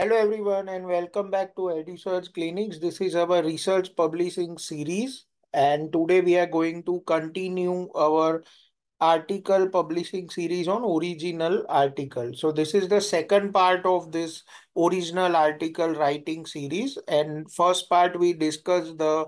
Hello everyone and welcome back to Edusurg Clinics. This is our research publishing series and today we are going to continue our article publishing series on original article. So this is the second part of this original article writing series and first part we discussed the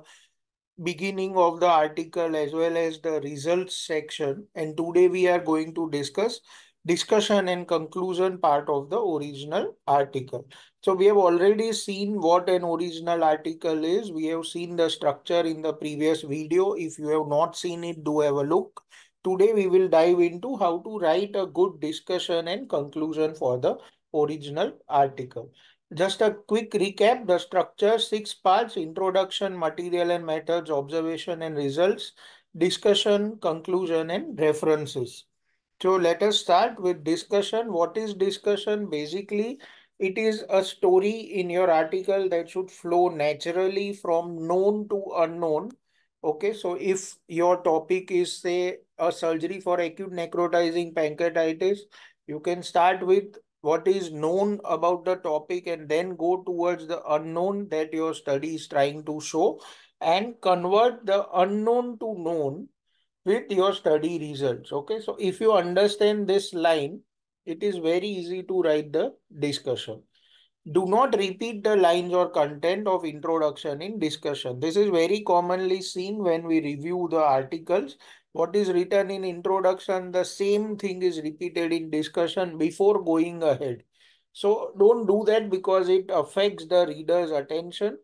beginning of the article as well as the results section and today we are going to discuss discussion and conclusion part of the original article. So we have already seen what an original article is. We have seen the structure in the previous video. If you have not seen it, do have a look. Today we will dive into how to write a good discussion and conclusion for the original article. Just a quick recap, the structure, six parts, introduction, material and methods, observation and results, discussion, conclusion and references. So let us start with discussion. What is discussion? Basically, it is a story in your article that should flow naturally from known to unknown. Okay, so if your topic is say a surgery for acute necrotizing pancreatitis, you can start with what is known about the topic and then go towards the unknown that your study is trying to show and convert the unknown to known with your study results. Okay, so if you understand this line, it is very easy to write the discussion. Do not repeat the lines or content of introduction in discussion. This is very commonly seen when we review the articles. What is written in introduction, the same thing is repeated in discussion before going ahead. So don't do that because it affects the reader's attention.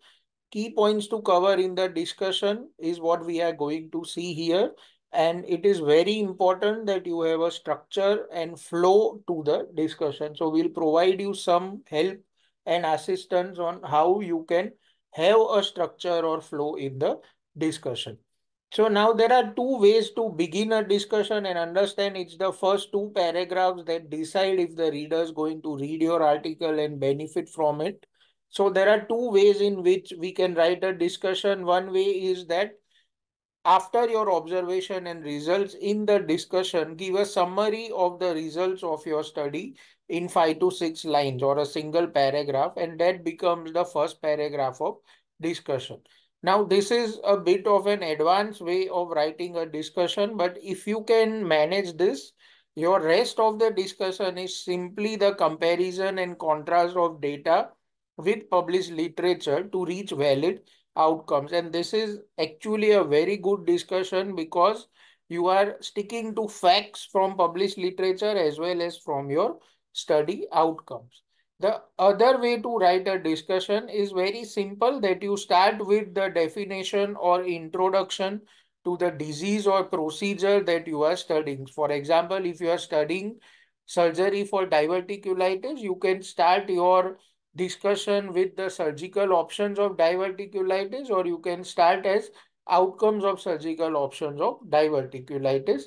Key points to cover in the discussion is what we are going to see here and it is very important that you have a structure and flow to the discussion. So we'll provide you some help and assistance on how you can have a structure or flow in the discussion. So now there are two ways to begin a discussion and understand it's the first two paragraphs that decide if the reader is going to read your article and benefit from it. So there are two ways in which we can write a discussion. One way is that after your observation and results in the discussion, give a summary of the results of your study in five to six lines or a single paragraph, and that becomes the first paragraph of discussion. Now, this is a bit of an advanced way of writing a discussion, but if you can manage this, your rest of the discussion is simply the comparison and contrast of data with published literature to reach valid outcomes. And this is actually a very good discussion because you are sticking to facts from published literature as well as from your study outcomes. The other way to write a discussion is very simple that you start with the definition or introduction to the disease or procedure that you are studying. For example, if you are studying surgery for diverticulitis, you can start your discussion with the surgical options of diverticulitis or you can start as outcomes of surgical options of diverticulitis.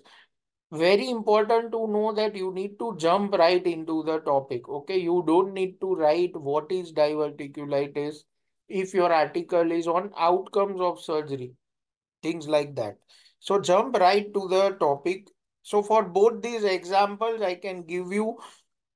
Very important to know that you need to jump right into the topic. Okay, you don't need to write what is diverticulitis if your article is on outcomes of surgery, things like that. So jump right to the topic. So for both these examples, I can give you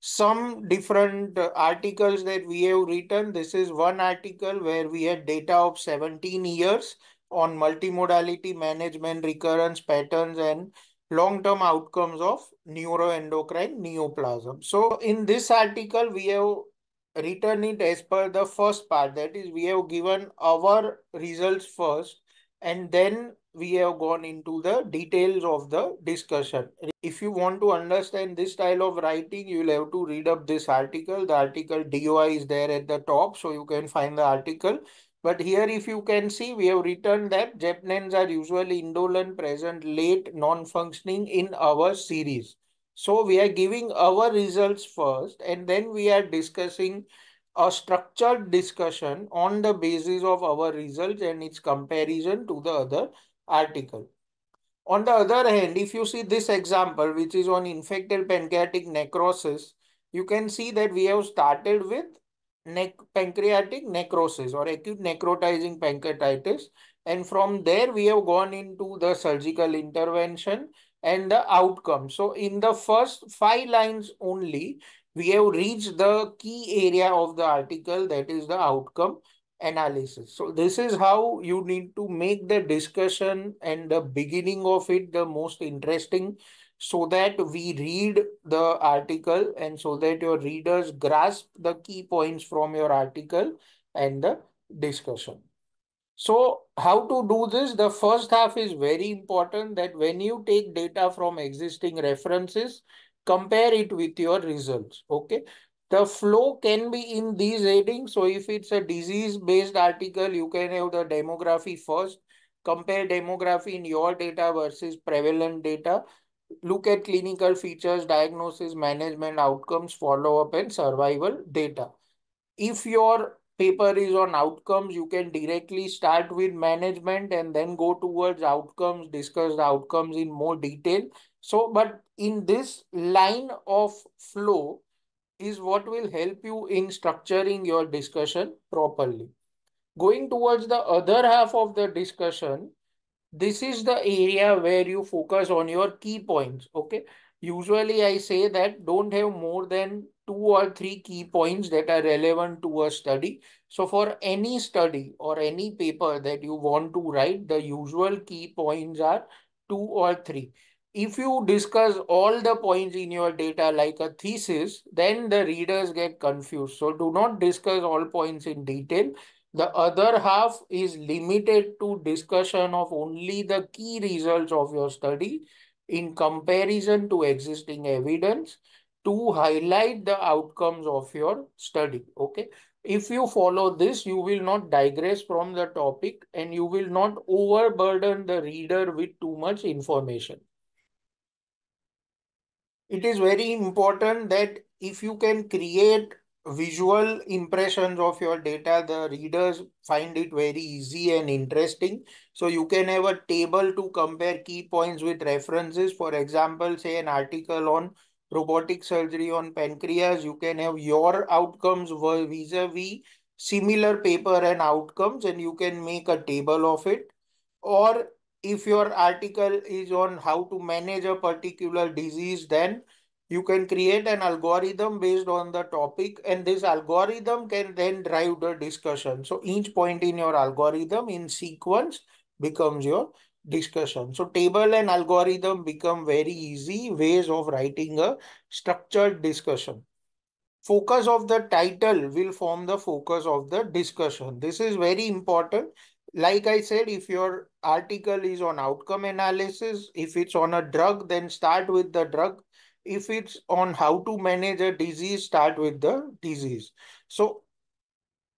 some different uh, articles that we have written. This is one article where we had data of 17 years on multimodality management, recurrence patterns, and long-term outcomes of neuroendocrine neoplasm. So in this article, we have written it as per the first part. That is, we have given our results first and then we have gone into the details of the discussion. If you want to understand this style of writing, you will have to read up this article. The article DOI is there at the top, so you can find the article. But here, if you can see, we have written that GEP-NENs are usually indolent, present, late, non-functioning in our series. So we are giving our results first, and then we are discussing a structured discussion on the basis of our results and its comparison to the other article. On the other hand, if you see this example, which is on infected pancreatic necrosis, you can see that we have started with ne pancreatic necrosis or acute necrotizing pancreatitis. And from there, we have gone into the surgical intervention and the outcome. So in the first five lines only, we have reached the key area of the article that is the outcome analysis. So this is how you need to make the discussion and the beginning of it the most interesting so that we read the article and so that your readers grasp the key points from your article and the discussion. So how to do this? The first half is very important that when you take data from existing references, compare it with your results. Okay. The flow can be in these headings. So if it's a disease-based article, you can have the demography first. Compare demography in your data versus prevalent data. Look at clinical features, diagnosis, management, outcomes, follow-up, and survival data. If your paper is on outcomes, you can directly start with management and then go towards outcomes, discuss the outcomes in more detail. So, but in this line of flow is what will help you in structuring your discussion properly. Going towards the other half of the discussion, this is the area where you focus on your key points. Okay. Usually I say that don't have more than two or three key points that are relevant to a study. So for any study or any paper that you want to write, the usual key points are two or three. If you discuss all the points in your data like a thesis, then the readers get confused. So do not discuss all points in detail. The other half is limited to discussion of only the key results of your study in comparison to existing evidence to highlight the outcomes of your study. Okay. If you follow this, you will not digress from the topic and you will not overburden the reader with too much information. It is very important that if you can create visual impressions of your data, the readers find it very easy and interesting. So you can have a table to compare key points with references. For example, say an article on robotic surgery on pancreas, you can have your outcomes vis-a-vis similar paper and outcomes and you can make a table of it. Or if your article is on how to manage a particular disease, then you can create an algorithm based on the topic and this algorithm can then drive the discussion. So each point in your algorithm in sequence becomes your discussion. So table and algorithm become very easy ways of writing a structured discussion. Focus of the title will form the focus of the discussion. This is very important. Like I said, if your article is on outcome analysis, if it's on a drug, then start with the drug. If it's on how to manage a disease, start with the disease. So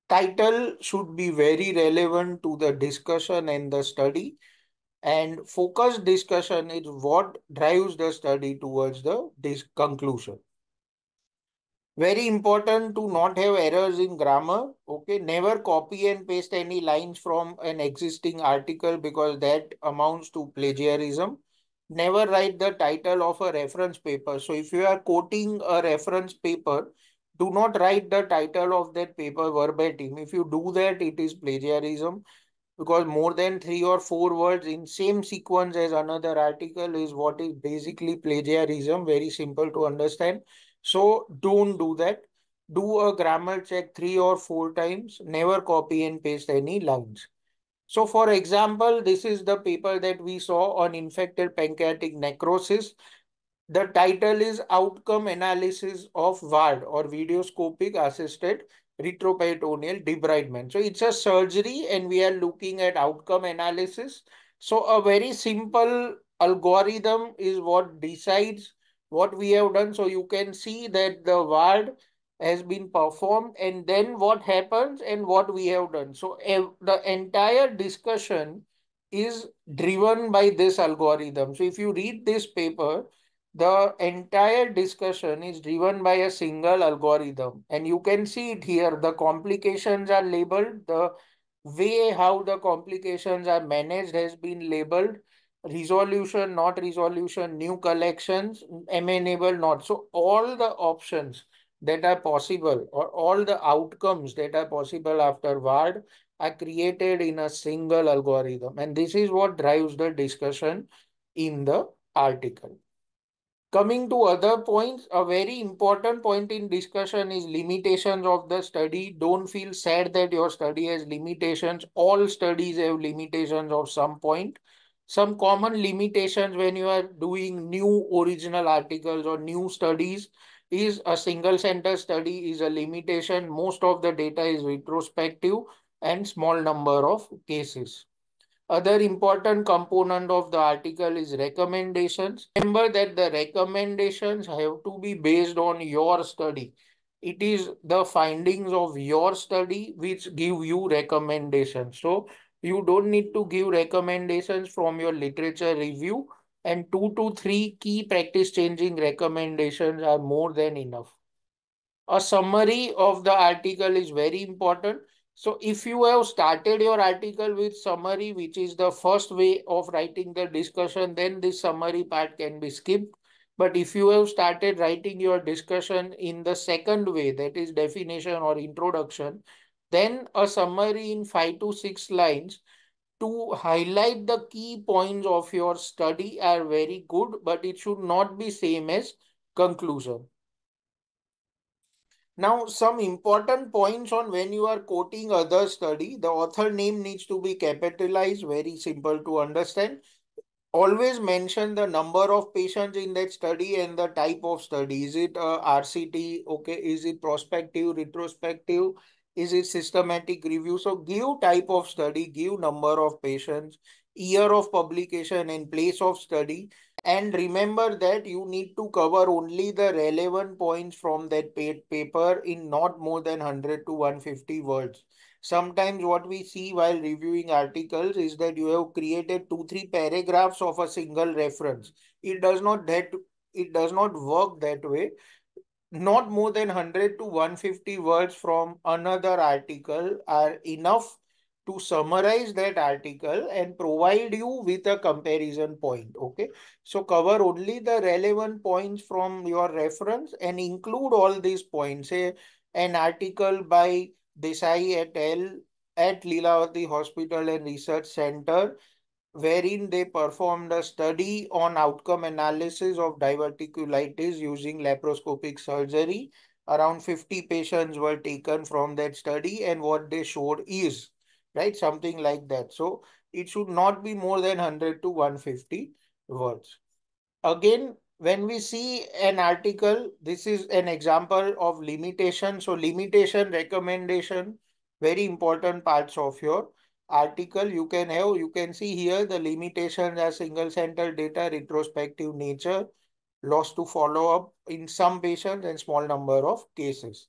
title should be very relevant to the discussion and the study. And focused discussion is what drives the study towards the conclusion. Very important to not have errors in grammar. Okay, never copy and paste any lines from an existing article because that amounts to plagiarism. Never write the title of a reference paper. So if you are quoting a reference paper, do not write the title of that paper verbatim. If you do that, it is plagiarism because more than three or four words in same sequence as another article is what is basically plagiarism. Very simple to understand. So don't do that. Do a grammar check three or four times. Never copy and paste any lines. So for example, this is the paper that we saw on infected pancreatic necrosis. The title is Outcome Analysis of VARD or Videoscopic Assisted retroperitoneal debridement. So it's a surgery and we are looking at outcome analysis. So a very simple algorithm is what decides what we have done. So you can see that the VARD has been performed and then what happens and what we have done. So the entire discussion is driven by this algorithm. So if you read this paper, the entire discussion is driven by a single algorithm and you can see it here the complications are labeled the way how the complications are managed has been labeled resolution not resolution new collections amenable not so all the options that are possible or all the outcomes that are possible after VARD are created in a single algorithm and this is what drives the discussion in the article Coming to other points, a very important point in discussion is limitations of the study. Don't feel sad that your study has limitations. All studies have limitations of some point. Some common limitations when you are doing new original articles or new studies is a single center study is a limitation. Most of the data is retrospective and small number of cases. Other important component of the article is recommendations. Remember that the recommendations have to be based on your study. It is the findings of your study which give you recommendations. So you don't need to give recommendations from your literature review and two to three key practice changing recommendations are more than enough. A summary of the article is very important so if you have started your article with summary, which is the first way of writing the discussion, then this summary part can be skipped. But if you have started writing your discussion in the second way, that is definition or introduction, then a summary in five to six lines to highlight the key points of your study are very good, but it should not be same as conclusion. Now, some important points on when you are quoting other study, the author name needs to be capitalized, very simple to understand. Always mention the number of patients in that study and the type of study. Is it RCT? Okay. Is it prospective, retrospective? Is it systematic review? So give type of study, give number of patients, year of publication and place of study and remember that you need to cover only the relevant points from that paper in not more than 100 to 150 words. Sometimes what we see while reviewing articles is that you have created two, three paragraphs of a single reference. It does not that it does not work that way. Not more than 100 to 150 words from another article are enough to summarize that article and provide you with a comparison point. Okay. So cover only the relevant points from your reference and include all these points. Say an article by Desai et al. at Lilavati Hospital and Research Center wherein they performed a study on outcome analysis of diverticulitis using laparoscopic surgery. Around 50 patients were taken from that study and what they showed is right? Something like that. So it should not be more than 100 to 150 words. Again, when we see an article, this is an example of limitation. So limitation, recommendation, very important parts of your article you can have. You can see here the limitations are single center data, retrospective nature, loss to follow up in some patients and small number of cases.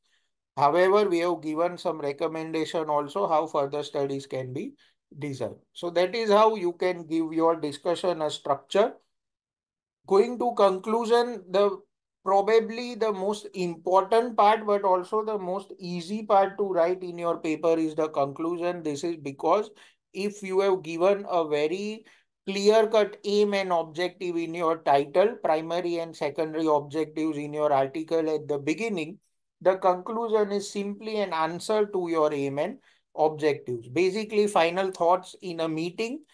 However, we have given some recommendation also how further studies can be designed. So that is how you can give your discussion a structure. Going to conclusion, the probably the most important part, but also the most easy part to write in your paper is the conclusion. This is because if you have given a very clear-cut aim and objective in your title, primary and secondary objectives in your article at the beginning, the conclusion is simply an answer to your aim and objectives. Basically, final thoughts in a meeting,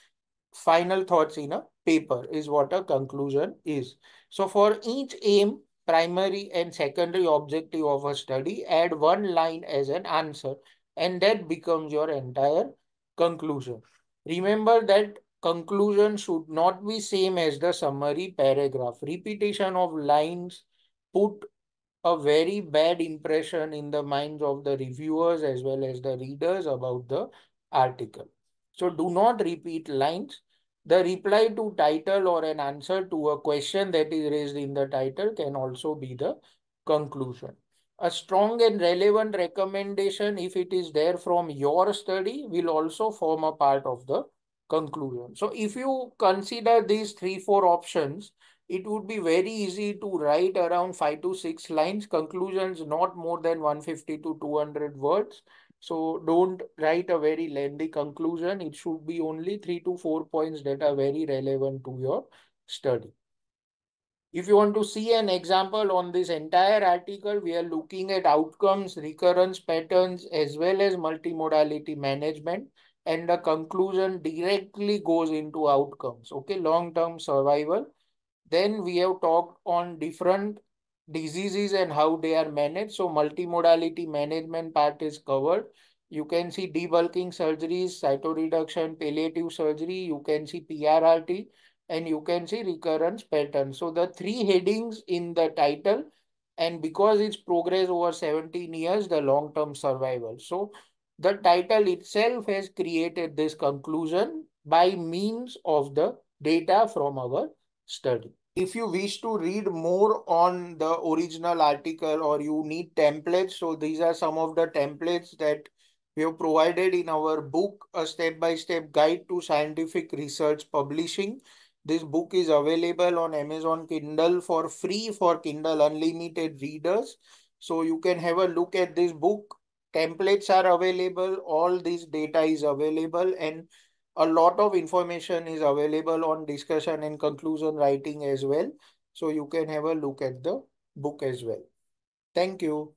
final thoughts in a paper is what a conclusion is. So for each aim, primary and secondary objective of a study, add one line as an answer and that becomes your entire conclusion. Remember that conclusion should not be same as the summary paragraph. Repetition of lines put a very bad impression in the minds of the reviewers as well as the readers about the article. So do not repeat lines. The reply to title or an answer to a question that is raised in the title can also be the conclusion. A strong and relevant recommendation, if it is there from your study, will also form a part of the conclusion. So if you consider these three, four options, it would be very easy to write around five to six lines, conclusions not more than 150 to 200 words. So don't write a very lengthy conclusion. It should be only three to four points that are very relevant to your study. If you want to see an example on this entire article, we are looking at outcomes, recurrence patterns, as well as multimodality management. And the conclusion directly goes into outcomes, okay? Long-term survival Then we have talked on different diseases and how they are managed. So multimodality management part is covered. You can see debulking surgeries, cytoreduction, palliative surgery. You can see PRRT and you can see recurrence pattern. So the three headings in the title and because it's progress over 17 years, the long-term survival. So the title itself has created this conclusion by means of the data from our study. If you wish to read more on the original article or you need templates, so these are some of the templates that we have provided in our book, A Step-by-Step Guide to Scientific Research Publishing. This book is available on Amazon Kindle for free for Kindle Unlimited readers. So you can have a look at this book. Templates are available. All this data is available and a lot of information is available on discussion and conclusion writing as well. So you can have a look at the book as well. Thank you.